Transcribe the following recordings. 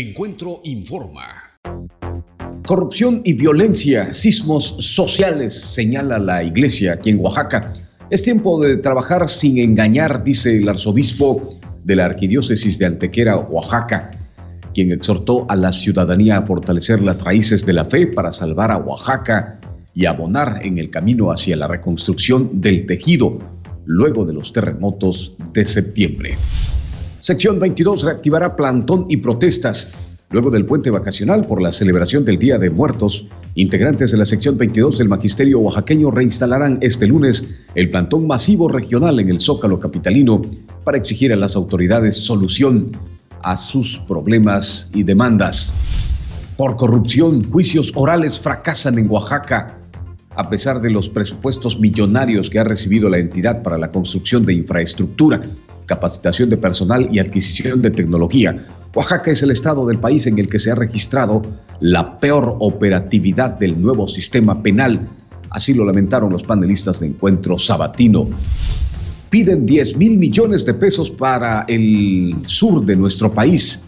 Encuentro Informa. Corrupción y violencia, sismos sociales, señala la iglesia aquí en Oaxaca. Es tiempo de trabajar sin engañar, dice el arzobispo de la arquidiócesis de Antequera, Oaxaca, quien exhortó a la ciudadanía a fortalecer las raíces de la fe para salvar a Oaxaca y abonar en el camino hacia la reconstrucción del tejido luego de los terremotos de septiembre. Sección 22 reactivará plantón y protestas. Luego del puente vacacional por la celebración del Día de Muertos, integrantes de la sección 22 del Magisterio Oaxaqueño reinstalarán este lunes el plantón masivo regional en el Zócalo Capitalino para exigir a las autoridades solución a sus problemas y demandas. Por corrupción, juicios orales fracasan en Oaxaca. A pesar de los presupuestos millonarios que ha recibido la entidad para la construcción de infraestructura, capacitación de personal y adquisición de tecnología. Oaxaca es el estado del país en el que se ha registrado la peor operatividad del nuevo sistema penal. Así lo lamentaron los panelistas de encuentro sabatino. Piden 10 mil millones de pesos para el sur de nuestro país.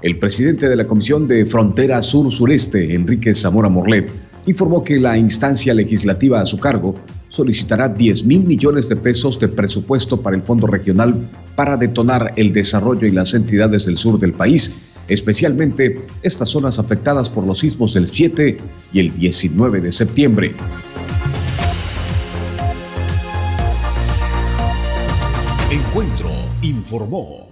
El presidente de la Comisión de Frontera Sur-Sureste, Enrique Zamora Morlet, informó que la instancia legislativa a su cargo solicitará 10 mil millones de pesos de presupuesto para el Fondo Regional para detonar el desarrollo y las entidades del sur del país, especialmente estas zonas afectadas por los sismos del 7 y el 19 de septiembre. Encuentro informó.